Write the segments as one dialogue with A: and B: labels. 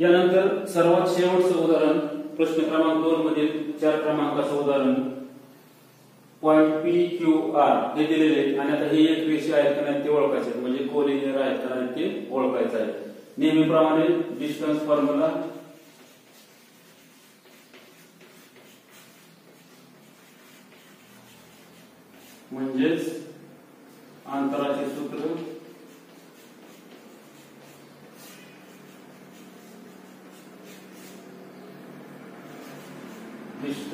A: यानंतर सर्वात शेवटचं उदाहरण प्रश्न क्रमांक दोन मधील चार क्रमांकाचं उदाहरण. पॉइंट पी क्यू आर हे दिलेले आणि आता हे एक रेषे आहेत का नाही ते ओळखायचे म्हणजे कोलिनियर आहेत का नाही ते ओळखायचं आहे. नेहमीप्रमाणे डिस्टन्स फॉर्म्युला म्हणजेच अंतराचे सूत्र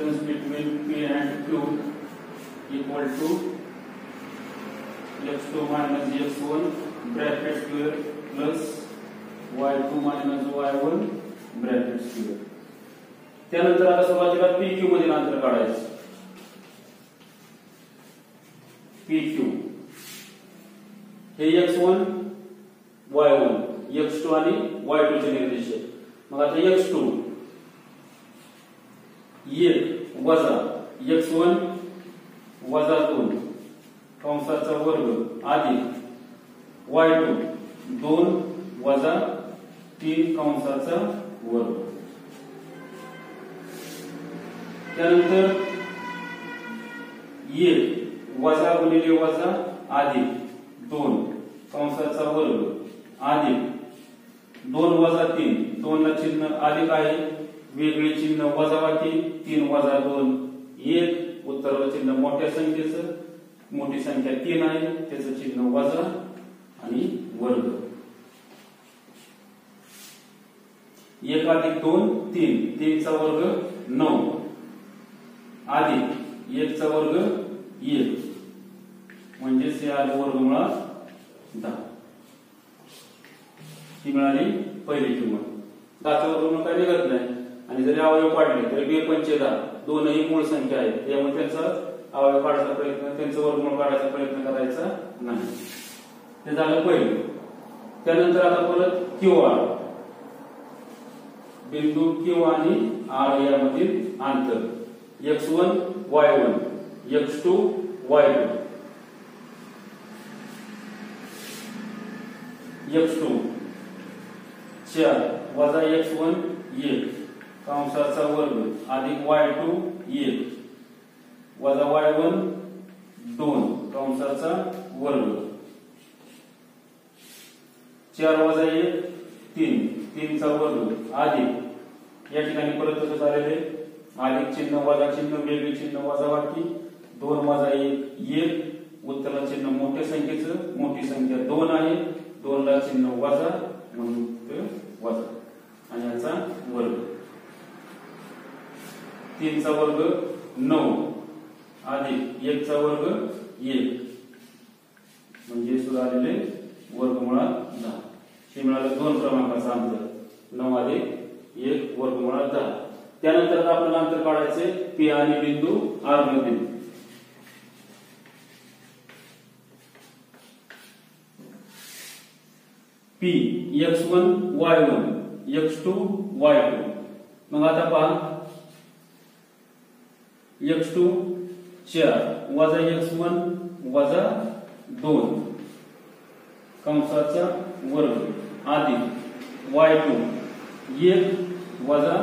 A: distance between P and Q equal to x2 minus x1 bracket square plus y2 minus y1 bracket square त्यानंतर आता सुरुवातीला पी क्यू मधील अंतर काढायचं पी क्यू हे X one Y one X two आणि वाय टू चे निर्देश आहेत मग आता एक्स टू एक वजा एक्स वन वजा दोन. कंसाचा वर्ग अधिक वाय टू दोन वजा तीन कंसाचा वर्ग. त्यानंतर एक वजा गुणिले वजा अधिक दोन. कंसाचा वर्ग अधिक दोन वजा तीन. दोनला चिन्ह अधिक आहे. वेगळे चिन्ह वजा तीन वजा दोन एक. उत्तराला चिन्ह मोठ्या संख्येचं. मोठी संख्या तीन आहे. त्याचं चिन्ह वजा आणि वर्ग. एक अधिक दोन तीन. तीनचा वर्ग नऊ. अधिक एकचा वर्ग एक. म्हणजेच हे आलं वर्गमुळात दहा. ही मिळाली पहिली किंमत. दहाचा वर्ग काय निघत नाही. आणि जरी अवयव पाडले तरी बे पंचे दोनही मूळ संख्या आहेत. त्यामुळे त्यांचा अवयव काढायचा प्रयत्न त्यांचं वर्गमूळ काढायचा प्रयत्न करायचा नाही. ते झालं पहिलं. त्यानंतर आता परत क्यू आर बिंदू क्यू आणि आर यामधील अंतर. X one Y one X two Y two X two चार. वजा एक्स वन एक कंसाचा वर्ग अधिक वाय टू एक. वजा वाय वन दोन कंसाचा वर्ग. चार वजा एक तीन. तीनचा वर्ग अधिक. या ठिकाणी परत कसं झालेले. अधिक चिन्ह वजा चिन्ह वेगळे चिन्ह वजा बाकी. दोन वजा एक एक. उत्तरा चिन्ह मोठ्या संख्येचं मोठी संख्या दोन आहे. दोनला चिन्ह वजा म्हणून ते वजा. आणि याचा वर्ग. तीनचा वर्ग नऊ. अधिक एकचा वर्ग एक. म्हणजे सुद्धा आलेले वर्गमुळात दहा. हे मिळालं दोन क्रमांकाचा अंतर. नऊ अधिक एक वर्गमुळात दहा. त्यानंतर आपल्याला अंतर काढायचे पी आणि बिंदू आर मधील P X one Y one. X two Y two. मग आता पहा एक्स टू चार वजा एक्स वन वजा दोन. कंसाचा वर्ग. अधिक वाय टू. एक वजा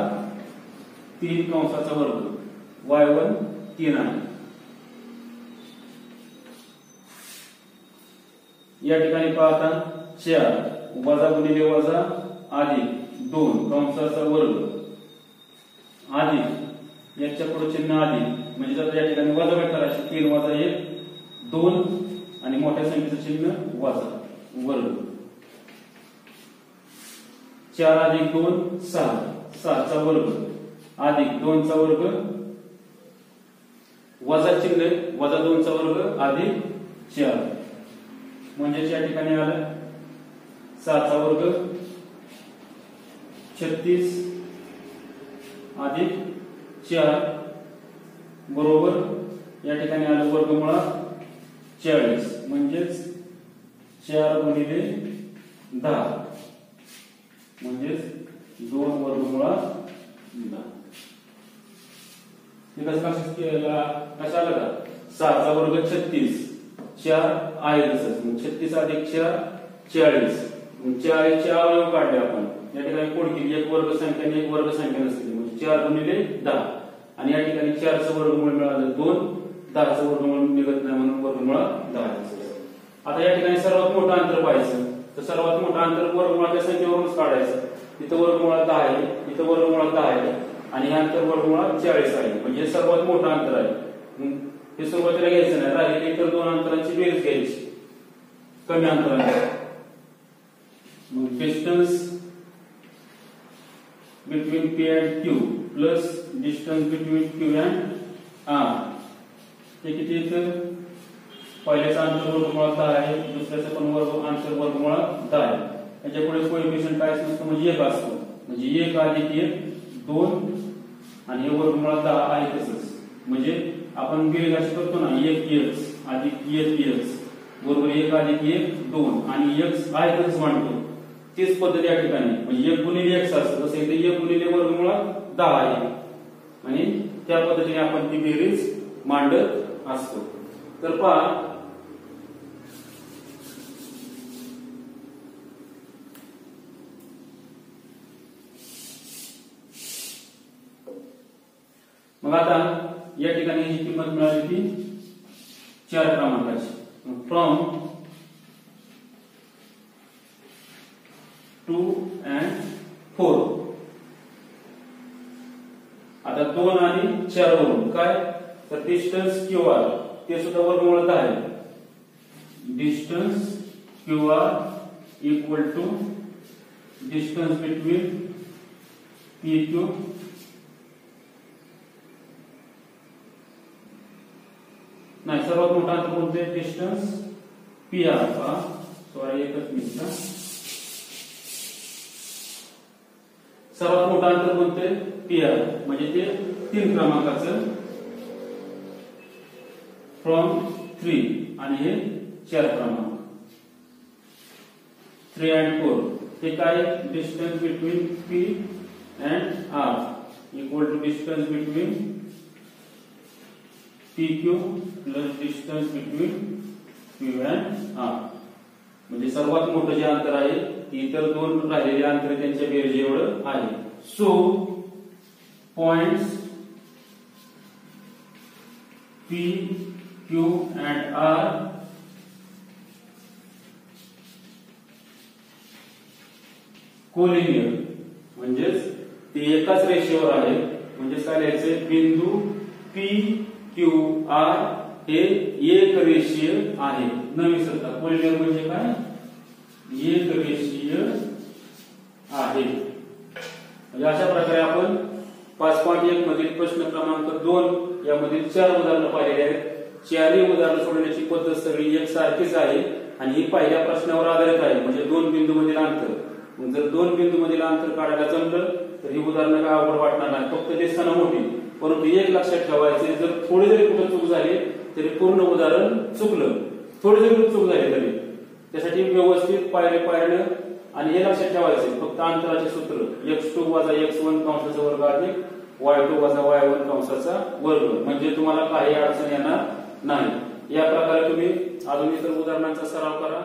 A: तीन कंसाचा वर्ग. वाय वन तीन आहे. या ठिकाणी पाहता चार वजा गुणिले वजा अधिक दोन कंसाचा वर्ग. अधिक याच्यापुढे चिन्ह आधी म्हणजे जर या ठिकाणी वजा भेटणार करायचे तीन वजा एक दोन आणि मोठ्या संख्येचं चिन्ह वजा वर्ग चार अधिक दोन सहा. सहाचा वर्ग. अधिक दोनचा वर्ग वजा चिन्ह वजा दोनचा वर्ग अधिक चार. म्हणजेच या ठिकाणी आलं सहाचा वर्ग छत्तीस अधिक चार बरोबर? या ठिकाणी आलं वर्गमुळात चाळीस. म्हणजेच चार गुणिले दहा. म्हणजेच दोन वर्गमुळात दहा. हे कसं कसं केला? कशा आलं का? सहाचा वर्ग छत्तीस. चार आहे तसंच छत्तीस अधिक चार चाळीस. चाळीसचे अवयव काढले आपण. या ठिकाणी कोण केली. एक वर्ग संख्या आणि एक वर्ग संख्या नसते. चार गुणिले दहा. आणि या ठिकाणी चारचं वर्गमूळ मिळालं दोन दहाचं वर्गमूळ निघत नाही म्हणून वर्गमूळ दहा आता या ठिकाणी सर्वात मोठं अंतर पाहायचं. तर सर्वात मोठं अंतर वर्गमुळाच्या संख्येवरूनच काढायचं. इथं वर्गमुळात दहा आहे इथं वर्गमुळात दहा आहे आणि हे अंतर वर्गमुळात चाळीस आहे. म्हणजे सर्वात मोठं अंतर आहे. हे? सुरुवातीला घ्यायचं नाही. राहिले इतर दोन अंतरांची बेरीज घ्यायची. कमी अंतरांची. मग distance between P and Q plus distance between Q and R. हे किती येतं? पहिल्याचं अंतर वर्गमुळात दहा आहे दुसऱ्याचं पण वर्ग अंतर वर्गमुळात दहा आहे. त्याच्या पुढे कोएफिशियंट काय नसतं म्हणजे एक असतो. म्हणजे एक अधिक एक दोन आणि हे वर्गमुळात दहा आहे तसंच. म्हणजे आपण बेरीज अशी करतो ना एक एक्स अधिक एक एक्स बरोबर एक अधिक एक दोन आणि एक्स आहे तसंच मांडतो तीच पद्धत या ठिकाणी. म्हणजे एक गुणिले एक्स असतं तसं इथे एक गुणिले वर्गमुळात दहा आहे. आणि त्या पद्धतीने आपण ती बेरीज मांडत असतो. तर पहा. मग आता या ठिकाणी ही किंमत मिळाली ती चार क्रमांकाची. From two and four. आता दोन आणि चार काय? तर डिस्टन्स क्यू आर ते सुद्धा वर्गमुळात आहे. Distance Q R equal to distance between P Q नाही, सर्वात मोठा अंतर कोणते? डिस्टन्स पी आर सॉरी एकच मिनिट सर्वात मोठा अंतर कोणते पी आर म्हणजे ते तीन क्रमांकाचं फ्रॉम थ्री आणि हे चार क्रमांक. थ्री अँड फोर हे काय? Distance between P and R equal to distance between P Q plus distance between Q and R म्हणजे सर्वात मोठं जे अंतर आहे ते इतर दोन राहिलेले अंतर त्यांच्या बेरजे एवढं आहे. So point P Q and R collinear म्हणजेच ते एकाच रेषेवर आहे. म्हणजेच काय लिहायचंय बिंदू पी क्यू आर हे एक रेषीय आहे. न सत्ता कोलिनियर म्हणजे काय? एक रेषीय आहे. म्हणजे अशा प्रकारे आपण पाच पॉईंट एक मधील प्रश्न क्रमांक दोन यामधील चार उदाहरणं पाहिलेली आहेत. चारही उदाहरणं सोडवण्याची पद्धत सगळी एक सारखीच आहे आणि ही पहिल्या प्रश्नावर आधारित आहे. म्हणजे दोन बिंदू मधील अंतर. मग जर दोन बिंदू मधील अंतर काढायला जमलं तर ही उदाहरणं काय अवघड वाटणार नाही. फक्त दिसताना मोठी परंतु एक लक्षात ठेवायचे जर थोडी जरी कुठं चूक झाली तरी पूर्ण उदाहरण चुकलं. थोडी जरी चूक झाली तरी. त्यासाठी व्यवस्थित पायरे पायऱ्यानं आणि हे लक्षात ठेवायचे फक्त अंतराचे सूत्र. एक्स टू वाजा एक्स वन कंसाचा वर्ग अधिक वाय टू वाजा वाय वन कंसाचा वर्ग. म्हणजे तुम्हाला काही अडचण येणार नाही. या प्रकारे तुम्ही अजून इतर उदाहरणांचा सराव करा.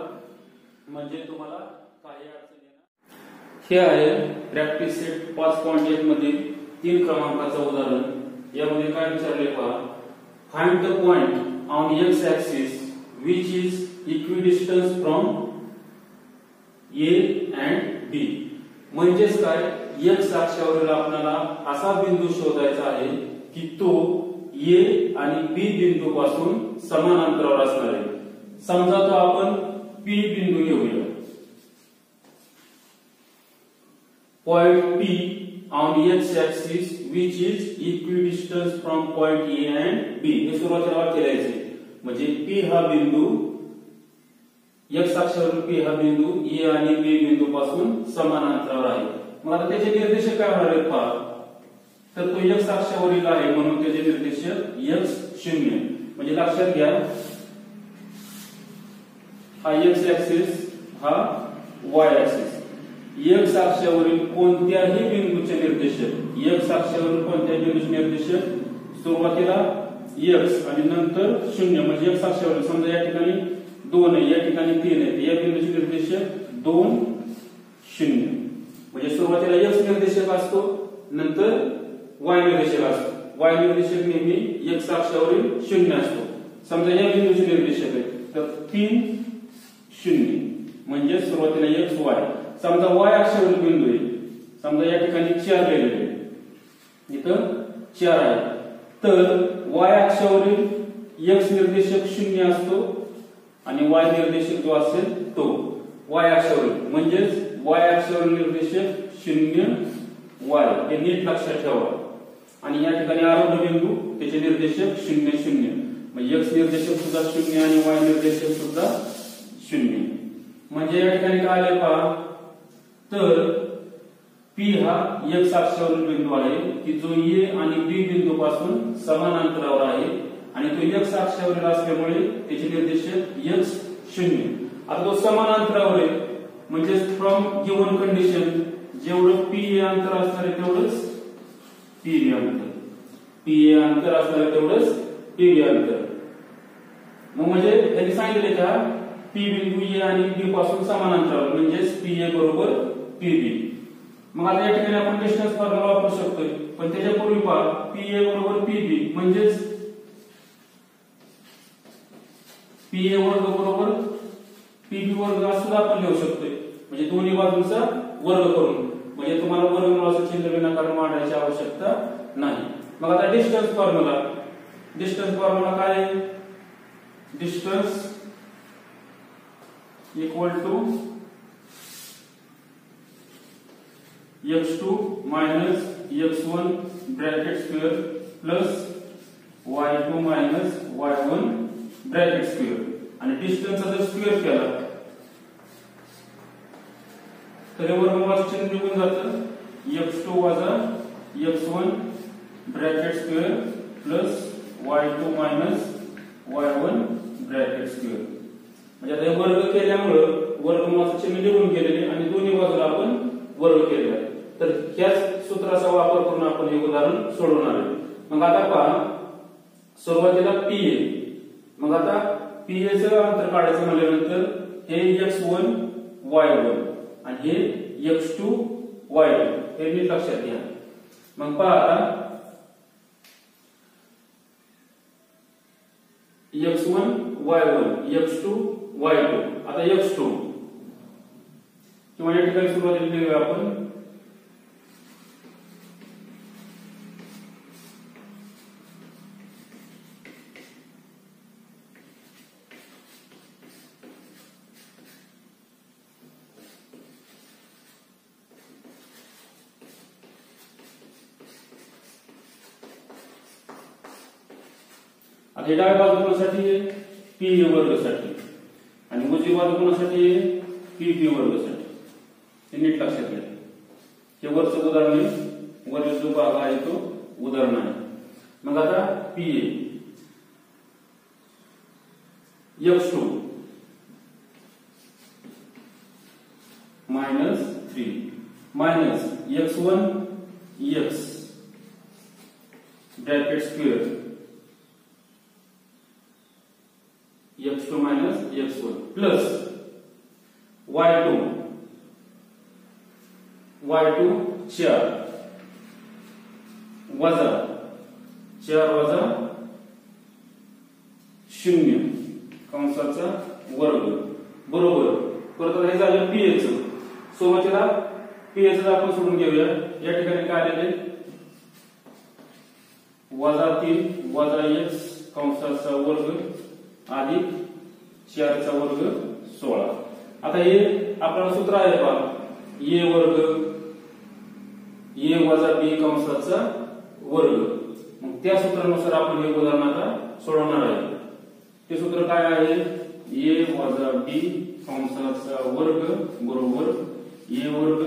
A: म्हणजे तुम्हाला काही अडचण येणार हे आहे प्रॅक्टिस सेट पाच पॉईंट एक मधील तीन क्रमांकाचं उदाहरण. यामध्ये काय विचारले पहा? Find the point on X axis which is equidistance from A and B म्हणजेच काय? एक्स अक्षावरील आपल्याला असा बिंदू शोधायचा आहे की तो ए आणि बी बिंदू पासून समान अंतरावर असणार आहे. समजा तो आपण पी बिंदू घेऊया. Point P on X axis which is equidistance from point A and B हे सुरुवातीला केल्याचे म्हणजे पी हा बिंदू एक्स अक्षावरील पी हा बिंदू ए आणि बी बिंदू पासून समान अंतरावर आहे. मग आता त्याचे निर्देशक काय होणार आहेत पहा. तर तो एक्स अक्षावरील आहे म्हणून त्याचे निर्देशक एक्स शून्य. म्हणजे लक्षात घ्या. हा एक्स ऍक्सिस हा वाय ऍक्सिस एक्स अक्षावरील कोणत्याही बिंदूचे निर्देशक एक्स अक्षावरील कोणत्याही बिंदूचे निर्देशक सुरुवातीला एक्स आणि नंतर शून्य. म्हणजे एक्स अक्षावरील समजा या ठिकाणी दोन आहे या ठिकाणी तीन आहे. या बिंदूचे निर्देशक दोन शून्य. म्हणजे सुरुवातीला एक्स निर्देशक असतो नंतर वाय निर्देशक असतो. वाय निर्देशक नेहमी एक्स अक्षावरील शून्य असतो. समजा या बिंदूचे निर्देशक आहे तर तीन शून्य. म्हणजे सुरुवातीला एक्स वाय समजा वाय अक्षावरील बिंदू आहे. समजा या ठिकाणी चार लिहिलेले आहे. इथं चार आहे तर वाय अक्षावरील एक्स निर्देशक शून्य असतो आणि वाय निर्देशक जो असेल तो. वाय अक्षावरील म्हणजेच वाय अक्षावरील निर्देशक शून्य वाय. हे नीट लक्षात ठेवा. आणि या ठिकाणी आरोग्य बिंदू त्याचे निर्देशक शून्य शून्य. म्हणजे एक्स निर्देशक सुद्धा शून्य आणि वाय निर्देशक सुद्धा शून्य. म्हणजे या ठिकाणी काय आले पहा? तर पी हा एक्स अक्षावरील बिंदू आहे की जो ए आणि बी बिंदू पासून समान अंतरावर आहे आणि तो एक्स अक्षावरील असल्यामुळे त्याचे निर्देशक एक्स शून्य. आता तो समान अंतरावर आहे. म्हणजे फ्रॉम गिवन कंडिशन जेवढं पी ए अंतर असणार आहे तेवढंच पी बी अंतर. पी ए अंतर असणार आहे तेवढंच पी बी अंतर. मग म्हणजे त्यांनी सांगितले का? पी बिंदू ए आणि बी पासून समान अंतरावर. म्हणजेच पी ए बरोबर पी बी मग आता या ठिकाणी आपण डिस्टन्स फॉर्म्युला वापरू शकतोय. पण त्याच्यापूर्वी पहा पी ए बरोबर पी बी म्हणजेच पी ए वर्ग बरोबर पी बी वर्ग सुद्धा आपण लिहू शकतोय. म्हणजे दोन्ही बाजूंचा वर्ग करून. म्हणजे तुम्हाला वर्गमुळाचं चिन्ह विनाकारण मांडायची आवश्यकता नाही. मग आता डिस्टन्स फॉर्म्युला डिस्टन्स फॉर्म्युला काय आहे? Distance equal to x2 minus x1 bracket square plus y2 minus y1 bracket square. आणि डिस्टन्सचा जर स्क्वेअर केला तर वर्गमुळाचं चिन्ह निघून जातं. X2 वजा x1 bracket square plus Y two minus Y one bracket square म्हणजे आता वर्ग केल्यामुळं वर्गमुळाचं चिन्ह निघून गेलेले आणि दोन्ही बाजूला आपण वर्ग केले. आहे तर ह्याच सूत्राचा वापर करून आपण हे उदाहरण सोडवणार आहे. मग आता पहा सुरुवातीला पीए मग आता पीएचं अंतर काढायचं म्हटल्यानंतर हे एक्स वन वाय वन आणि हे एक्स टू वाय टू हे मी लक्षात घ्या. मग पहा आता X one Y one X two Y two आता एक्स टू किंवा या ठिकाणी सुरुवातीला आपण हे डाव्या बाजू कोणासाठी आहे पी ए वर्गसाठी आणि उजवी बाजू कोणासाठी आहे पी बी वर्गसाठी हे नीट लक्षात घ्या. हे वरचं उदाहरण आहे. वरील जो भाग आहे तो उदाहरण आहे. मग आता P A X two minus three minus X one X bracket square x2 plus x1 plus y2 y2 चार वजा चार वजा शून्य. कंसाचा वर्ग. बरोबर. परत हे झालं पीएच एच पीएच आपण सोडून घेऊया. या ठिकाणी काय आलेले वजा तीन वजा एक्स कंसाचा वर्ग अधिक चारचा वर्ग सोळा. आता हे आपल्याला सूत्र आहे बा ए वर्ग ए वजा बी कंसाचा वर्ग. मग त्या सूत्रानुसार आपण हे उदाहरण आता सोडवणार आहे. ते सूत्र काय आहे? ए वजा बी कंसाचा वर्ग बरोबर ए वर्ग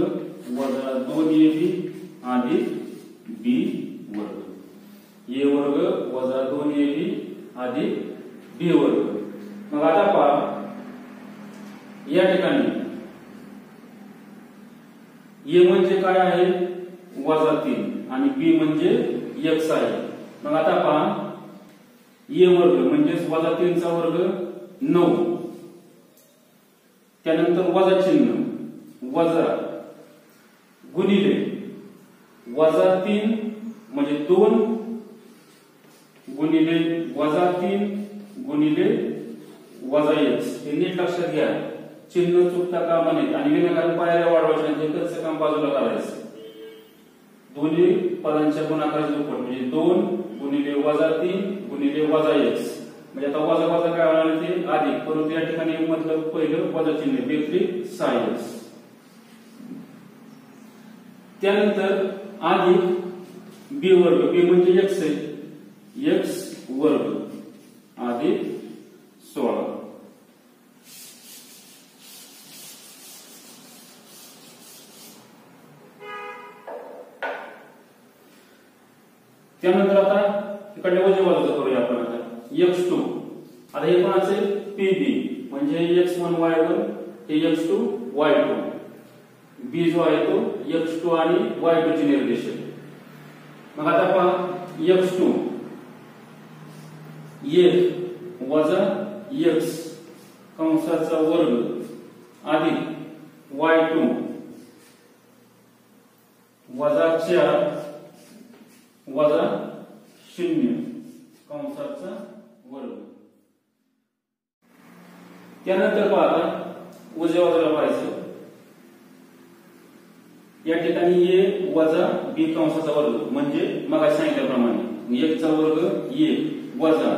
A: वजा दोन ए बी अधिक बी वर्ग. ए वर्ग वजा दोन ए बी अधिक बी वर्ग. मग आता पहा या ठिकाणी. ए म्हणजे काय आहे? वजा तीन. आणि बी म्हणजे एक्स आहे मग आता पहा ए वर्ग म्हणजेच वजा तीनचा वर्ग नऊ. त्यानंतर वजा चिन्ह वजा गुणिले. वजा तीन म्हणजे दोन गुणिले वजा तीन गुणिले वजा एक्स हे नीट लक्षात घ्या. चिन्ह चुकता कामा नये. आणि विनाकारण पायऱ्या वाढवायच्या आणि एकच काम बाजूला करायचं. दोन्ही पदांच्या गुणाकाराचे दुप्पट म्हणजे दोन गुणिले वजा तीन गुणिले वजा एक्स म्हणजे आता वजा वजा काय होणार ते? अधिक. परंतु या ठिकाणी मतलब पहिलं वजा चिन्ह. बेकरी सहा एक्स त्यानंतर अधिक बी वर्ग. बी म्हणजे एक्स आहे. एक्स वर्ग. त्यानंतर आता इकडल्या वजे बाजूचं करूया आपण आता. एक्स टू आता हे पण असेल पी बी म्हणजे एक्स वन वाय वन हे X two Y two B जो आहे तो एक्स टू आणि वाय टू ची निर्देशक मग आता पहा एक्स टू एक वजा एक्स कंसाचा वर्ग अधिक वाय टू वजा चार वजा शून्य. कंसाचा वर्ग. त्यानंतर पहा उजव्या बाजूला पाहायचं. या ठिकाणी ए वजा बी कंसाचा वर्ग म्हणजे मग सांगितल्याप्रमाणे म्हणजे एकचा वर्ग ए वजा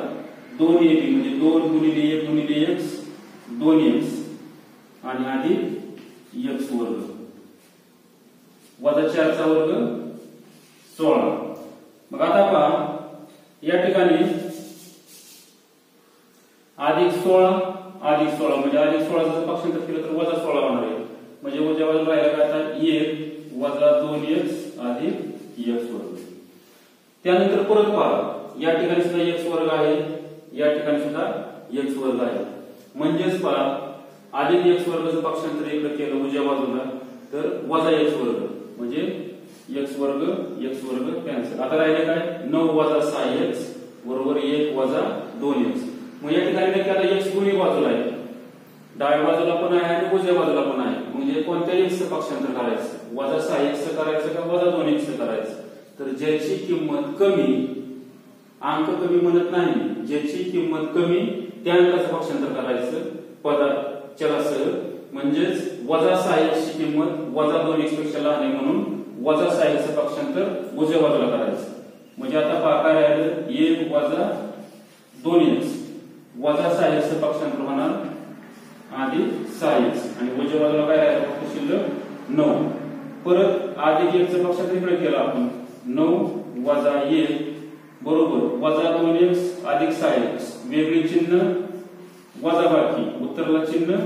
A: दोन ए बी म्हणजे दोन गुणिले एक गुणिले एक्स दोन एक्स आणि आधी एक्स वर्ग. वजा चारचा वर्ग सोळा. मग आता पहा या ठिकाणी अधिक सोळा अधिक सोळा म्हणजे अधिक सोळाचं पक्षांतर केलं तर वजा सोळा होणार आहे. म्हणजे उद्या बाजूला राहिला काय आता एक वजा दोन एक्स अधिक एक्स वर्ग त्यानंतर परत पहा या ठिकाणी सुद्धा एक्स वर्ग आहे या ठिकाणी सुद्धा एक्स वर्ग आहे. म्हणजेच पहा अधिक एक्स वर्गाचं पक्षांतर इकडे केलं उजव्या बाजूला तर वजा एक्स वर्ग म्हणजे एक्स वर्ग एक्स वर्ग कॅन्सल आता राहिले काय? नऊ वजा सहा एक्स बरोबर एक वजा दोन एक्स मग या ठिकाणी नक्की आता एक्स दोन्ही बाजूला आहे. डाव्या बाजूला पण आहे आणि उजव्या बाजूला पण आहे. म्हणजे कोणत्या एक्स पक्षांतर करायचं? वजा सहा एक्स करायचं का वजा दोन एक्स करायचं? तर ज्याची किंमत कमी अंक कमी म्हणत नाही. ज्याची किंमत कमी त्या अंकाचं पक्षांतर करायचं. पदा चलासह. म्हणजेच वजा सहा एक्सची किंमत वजा दोन एक्सपेक्षा लहान आहे म्हणून वजा सहा पक्षांतर उजव्या बाजूला करायचं. म्हणजे आता पहा काय राहिलं एक वजा दोन एक्स वजा सहा एक्स पक्षांतर होणार आधी सहा एक्स आणि उजव्या बाजूला काय राहिलं? फक्त शिल्लक नऊ. परत आधी एकचं पक्षांतर इकडे केलं आपण. नऊ वजा एक बरोबर. वजा दोन एक्स अधिक सहा एक्स वेगळी चिन्ह वजा बाकी. उत्तरला चिन्ह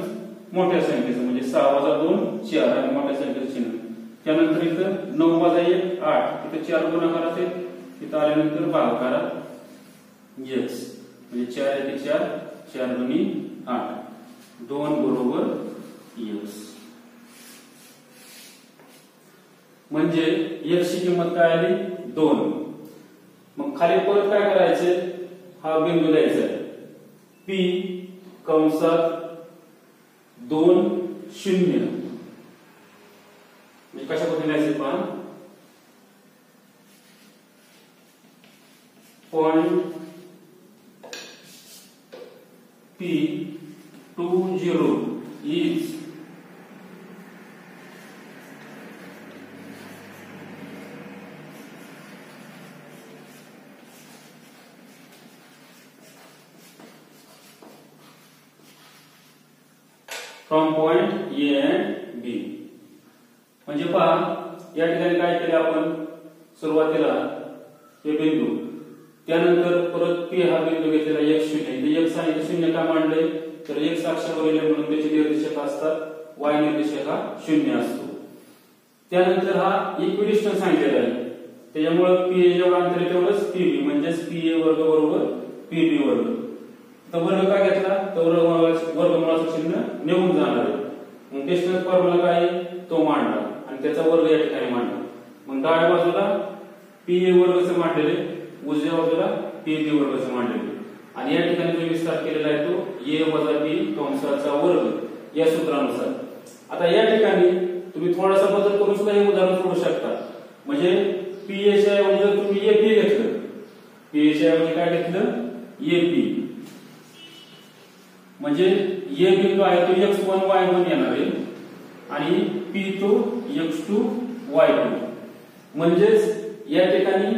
A: मोठ्या संख्येचं. म्हणजे सहा वजा दोन चार. आणि मोठ्या संख्येचं चिन्ह. त्यानंतर इथं नऊ वाजा एक आठ. इथं चार गुणाकार असेल. तिथं आल्यानंतर भागाकारा एक्स म्हणजे चार एक चार चार दोन्ही आठ. दोन बरोबर एक्स म्हणजे एक्सची किंमत काय आली? दोन. मग खाली परत काय करायचे? हा बिंदू द्यायचा. आहे पी कंसात दोन शून्य. म्हणजे कशा पद्धतीने लिहायचे पहा point P two zero is from point A and B म्हणजे पहा या ठिकाणी काय केलं आपण सुरुवातीला हे बिंदू त्यानंतर परत पी हा बिंदू घेतलेला एक शून्य इथे एक सांगितलं शून्य का मांडले तर एक साक्षावर म्हणून त्याचे निर्देशक असतात वाय निर्देशक हा शून्य असतो त्यानंतर हा इक्विडिस्टन्स सांगितलेला आहे त्याच्यामुळं पी ए जेवढं अंतर आहे तेवढंच पी बी म्हणजेच पी ए वर्ग बरोबर पी बी वर्ग तर वर्ग का घेतला तर वर्ग वर्गमुळाचं चिन्ह निघून जाणार आहे मग डिस्टन्स काय आहे? तो मांडला आणि त्याचा वर्ग या ठिकाणी मांडला. मग डाव्या बाजूला पी ए वर्गचं मांडलेले उजव्या बाजूला पी बी वर्गचं मांडलेले. आणि या ठिकाणी जो विस्तार केलेला आहे तो ए वजा बी कंसाचा वर्ग या सूत्रानुसार. आता या ठिकाणी तुम्ही थोडासा बदल करून सुद्धा हे उदाहरण सोडू शकता. म्हणजे पीएच ऐवजी जर तुम्ही ए पी घेतलं पीएच ऐवजी काय घेतलं? पी म्हणजे ए बिंदू आहे तो एक्स वन वाय वन येणार आहे. आणि पी तो एक्स टू वाय टू म्हणजेच या ठिकाणी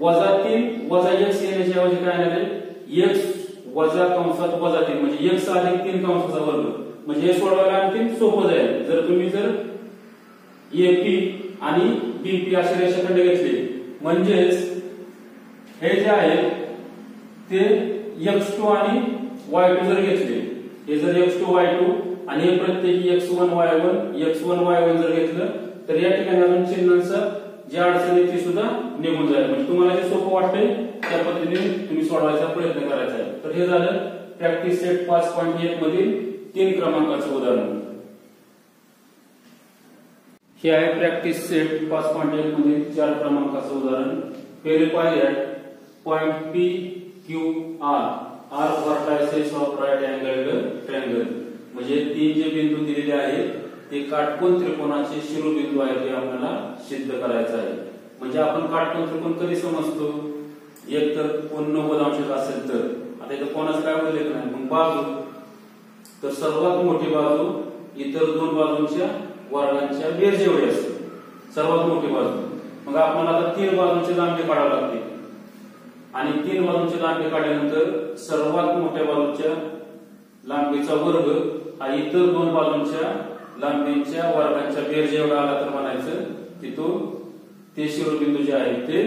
A: वजा तीन वजा एक्स येण्याच्या ऐवजी काय आलेले एक्स वजा कंसात वजा तीन. म्हणजे एक्स अधिक तीन कंसाचा वर्ग. म्हणजे हे सोडवायला आणखी सोपं जाईल. जर तुम्ही जर ए पी आणि बीपी असे रेषाखंड घेतले म्हणजेच हे जे आहे ते एक्स टू आणि वाय टू जर घेतले हे जर एक्स टू वाय टू आणि हे प्रत्येकी X one Y one X one Y one जर घेतलं तर या ठिकाणी अजून चिन्हांचं जे अडचण आहे ती सुद्धा निघून जाईल. म्हणजे तुम्हाला जे सोपं वाटतंय त्या पद्धतीने तुम्ही सोडवायचा प्रयत्न करायचा आहे. तर हे झालं प्रॅक्टिस सेट पाच पॉईंट एक मधील तीन क्रमांकाचं उदाहरण. हे आहे प्रॅक्टिस सेट पाच पॉईंट एक मधील चार क्रमांकाचं उदाहरण. पहिले पाहिजे point P Q R are vertices of right angle triangle म्हणजे तीन जे बिंदू दिलेले आहेत ते काटकोन त्रिकोणाचे शिरोबिंदू आहेत हे आपल्याला सिद्ध करायचं आहे. म्हणजे आपण काटकोन त्रिकोण कधी समजतो? एक तर कोण नव्वद अंशाचा असेल तर. आता इथं कोणाचं काय उल्लेख नाही? मग बाजू. तर सर्वात मोठी बाजू इतर दोन बाजूंच्या वर्गांच्या बेरज असते सर्वात मोठी बाजू. मग आपल्याला आता तीन बाजूंची लांबी काढावी लागते आणि तीन बाजूची लांबी काढल्यानंतर सर्वात मोठ्या बाजूच्या लांबीचा वर्ग हा इतर दोन बाजूंच्या लांबीच्या वर्गांच्या बेरजे एवढा आला तर म्हणायचं की तो ते शिरोबिंदू जे आहे ते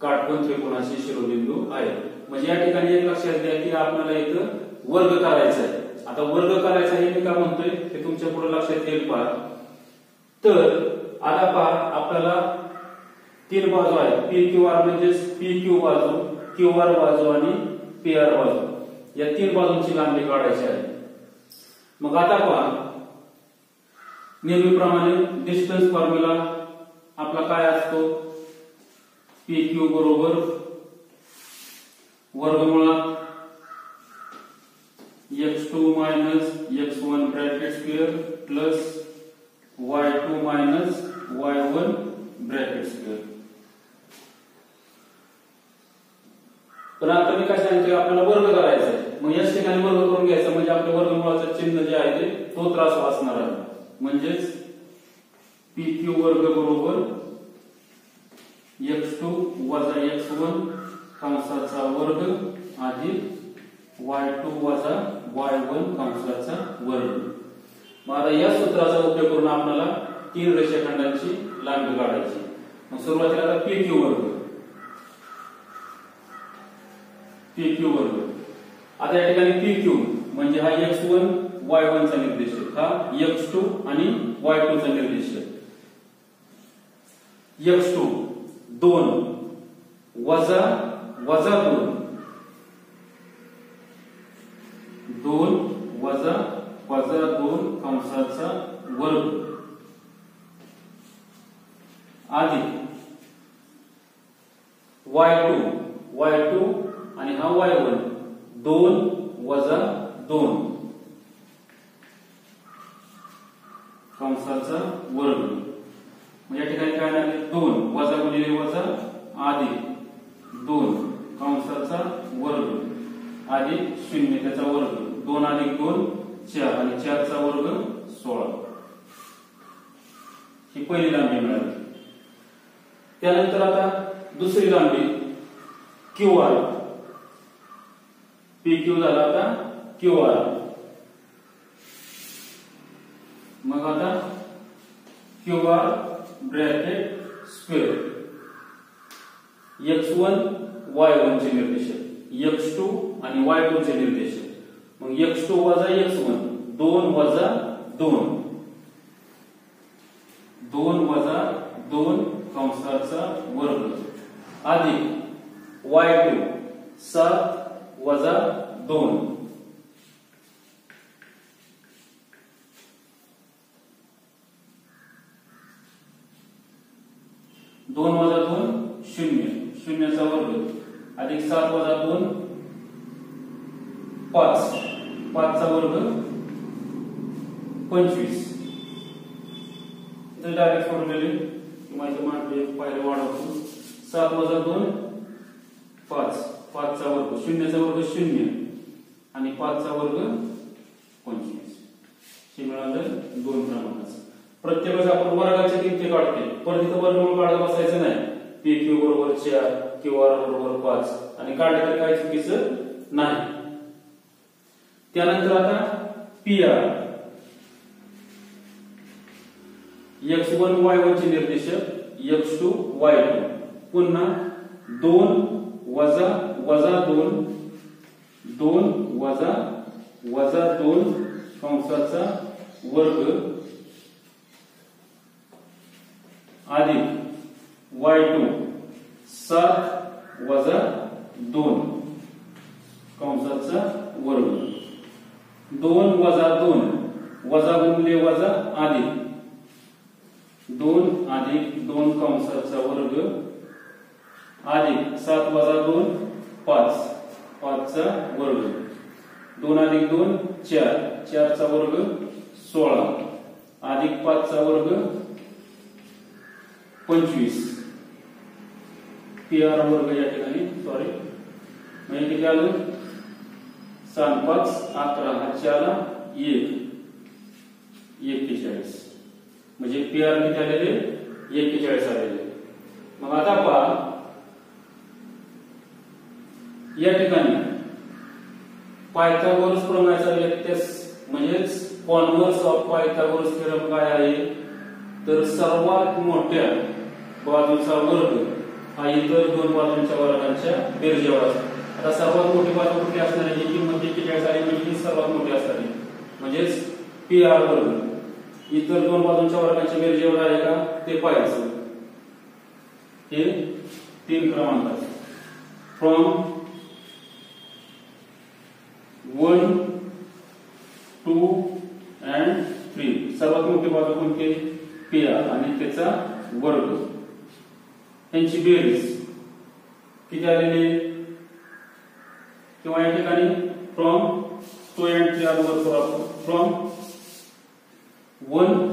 A: काटकोन त्रिकोणाचे शिरोबिंदू आहे म्हणजे या ठिकाणी एक लक्षात घ्या की आपल्याला इथं वर्ग करायचा आहे. आता वर्ग करायचा हे मी का म्हणतोय? ते तुमच्यापुढे लक्षात येईल पहा. तर आता पहा आपल्याला तीन बाजू आहेत. पी क्यू आर म्हणजेच पी क्यू बाजू क्यू आर बाजू आणि पी आर बाजू. या तीन बाजूंची लांबी काढायची आहे. मग आता पहा. नेहमीप्रमाणे डिस्टन्स फॉर्म्युला आपला काय असतो? पी क्यू बरोबर वर्गमुळात X two minus X one bracket square plus Y two minus Y one bracket square. तर आता मी काय सांगतोय आपल्याला वर्ग करायचा मग याच ठिकाणी वर्ग करून घ्यायचा म्हणजे आपल्या वर्गमुळाचं चिन्ह जे आहे ते तो त्रास वाचणार आहे. म्हणजेच पी क्यू वर्ग बरोबर एक्स टू वजा एक्स वन कंसाचा वर्ग अधिक वाय टू वजा वाय वन कंसाचा वर्ग. मग आता या सूत्राचा उपयोग करून आपल्याला तीन रेषाखंडांची लांबी काढायची. मग सुरुवातीला आता पी क्यू वर्ग. पी क्यू वर्ग आता या ठिकाणी पी क्यू म्हणजे हा एक्स वन वाय वन चा निर्देशक हा एक्स टू आणि वाय टू चा निर्देशक एक्स टू दोन वजा वजा दोन. दोन वजा वजा दोन कंसाचा वर्ग. आधी वाय टू वाय टू आणि हा वाय वन. दोन वजा दोन. कंसाचा वर्ग. म्हणजे या ठिकाणी काय झाले दोन. वजा गुणिले वजा आधी. दोन. कंसाचा वर्ग. आधी शून्य त्याचा वर्ग. दोन अधिक दोन चार. आणि चारचा वर्ग सोळा. ही पहिली लांबी मिळाली. त्यानंतर आता दुसरी लांबी क्यू आर. पी क्यू झाला आता क्यू आर मग आता Q R bracket square X one Y one चे निर्देशक एक्स टू आणि वाय टू चे निर्देशक मग एक्स टू वजा एक्स वन दोन वजा दोन. दोन वजा दोन कंसाचा वर्ग. अधिक वाय टू सात वजा दोन. दोन वजा दोन शून्य. शून्याचा वर्ग. अधिक सात वजा दोन पाच. पाचचा वर्ग पंचवीस. इथं डायरेक्ट सोडलेले माझे मांडले पायरे वाढवतो. सात वजा दोन पाच. पाचचा वर्ग शून्याचा वर्ग शून्य आणि पाचचा वर्ग पंचवीस. हे मिळालं दोन क्रमांकाचं. प्रत्येक आपण वर्गाच्या किमती काढते परत इथं वर्गमूळ काढत बसायचं नाही. पी क्यू बरोबर चार क्यू आर बरोबर पाच आणि काढले तर काही चुकीचं नाही. त्यानंतर आता P R X one Y वनचे निर्देशक एक्स टू वाय टू पुन्हा दोन वजा वजा दोन दोन वजा वजा दोन कंसाचा वर्ग अधिक वाय टू सात वजा दोन कंसाचा वर्ग. दोन वजा दोन वजा गुणले वजा अधिक दोन अधिक दोन कंसाचा वर्ग अधिक सात वजा दोन पाच. पाचचा वर्ग. दोन अधिक दोन चार. चारचा वर्ग सोळा. अधिक पाचचा वर्ग पंचवीस. पी आर वर्ग या ठिकाणी सॉरी म्हणजे किती आलं? सात पाच अकरा. हा चार एक. एक्केचाळीस. म्हणजे पी आर किती आलेले? एक्केचाळीस आलेले. मग आता पहा. या ठिकाणी पायथागोरस प्रमाणाचा व्यत्यास म्हणजेच कॉन्व्हर्स ऑफ पायथागोरस थेरम काय आहे? तर सर्वात मोठ्या बाजूचा वर्ग हा इतर दोन बाजूंच्या वर्गांच्या बेरजेवर असतो. आता सर्वात मोठी बाजू कुठली असणार आहे? जी किंमत एक्केचाळीस आली म्हणजे सर्वात मोठी असणार आहे. म्हणजेच पी आर वर्ग. इतर दोन बाजूंच्या वर्गांच्या बेरजेवर आहे का? ते पाहायचं. हे तीन क्रमांक from one two and three सर्वात मोठी बाजू कोणते? पी आर आणि त्याचा वर्ग. यांची बेरीज. किती आलेली? किंवा या ठिकाणी from two and three R वर from one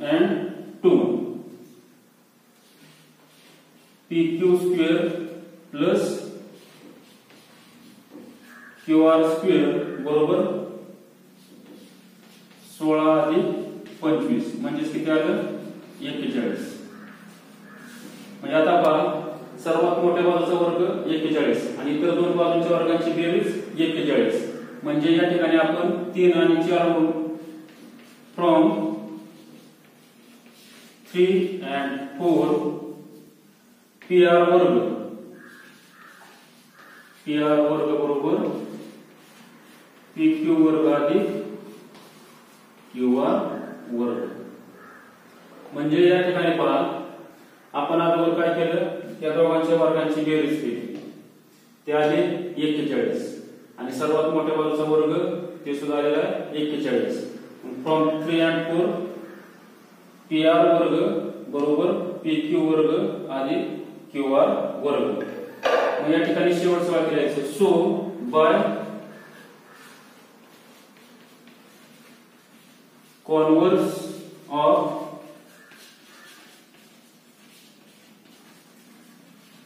A: and two P Q square plus Q R square बरोबर सोळा अधिक पंचवीस. म्हणजेच किती आलं? एक्केचाळीस. म्हणजे आता पहा सर्वात मोठ्या बाजूचा वर्ग एक्केचाळीस आणि इतर दोन बाजूंच्या वर्गांची बेरीज एक्केचाळीस. म्हणजे या ठिकाणी आपण तीन आणि चार from three and four P R वर्ग. पी आर वर्ग बरोबर पी क्यू वर्ग अधिक क्यू आर वर्ग. म्हणजे या ठिकाणी पहा आपण अगोदर काय केलं? त्या दोघांच्या वर्गांची बेरीज केली. ते आले एक्केचाळीस आणि सर्वात मोठ्या बाजूचा वर्ग ते सुद्धा आलेला आहे एक्केचाळीस from three and four P R वर्ग बरोबर पी क्यू वर्ग आणि क्यू आर वर्ग. या ठिकाणी शेवटचा वाक्य लिहायचं. So by converse of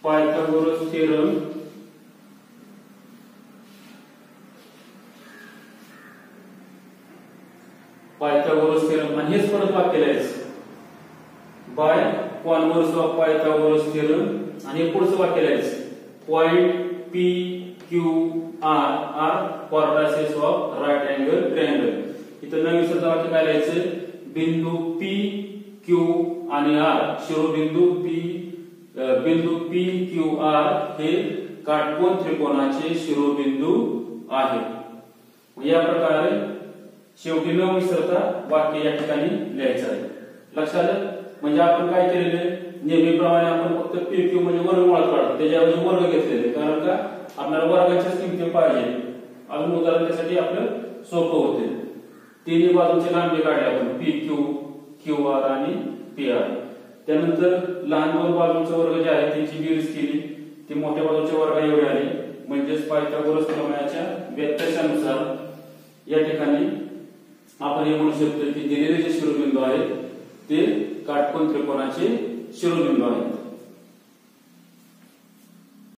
A: Pythagoras theorem. Pythagoras theorem. आणि हेच परत वाक्य लिहायचं. By converse of Pythagoras theorem आणि हे पुढचं वाक्य लिहायचं. Point P Q R are क्वाड्रासेस of right angle triangle इथं नवीन शब्द वाक्य काय लिहायचं बिंदू पी क्यू आणि आर शिरोबिंदू पी बिंदू पी क्यू आर हे काटकोन त्रिकोणाचे शिरोबिंदू आहेत या प्रकारे शेवटी न विसरता वाक्य या ठिकाणी लिहायचं आहे. लक्षात आलं? म्हणजे आपण काय केलेले नेहमीप्रमाणे आपण फक्त पी क्यू म्हणजे वर्गमुळात काढतो. त्याच्याऐवजी वर्ग घेतलेले कारण का? आपल्याला वर्गाच्याच किमती पाहिजे. अजून उदाहरण त्यासाठी आपलं सोपं होते. तिन्ही बाजूचे लांबी काढले आपण पी क्यू क्यू आर आणि पी आर त्यानंतर लहान दोन बाजूचे वर्ग जे आहेत त्यांची बेरीज केली. ते मोठ्या बाजूच्या वर्ग एवढे आले. म्हणजेच पायथागोरस प्रमाणाच्या व्यत्याशानुसार या ठिकाणी आपण हे म्हणू शकतो की दिलेले जे शिरोबिंदू आहेत ते काटकोन त्रिकोणाचे शिरोबिंदू आहेत.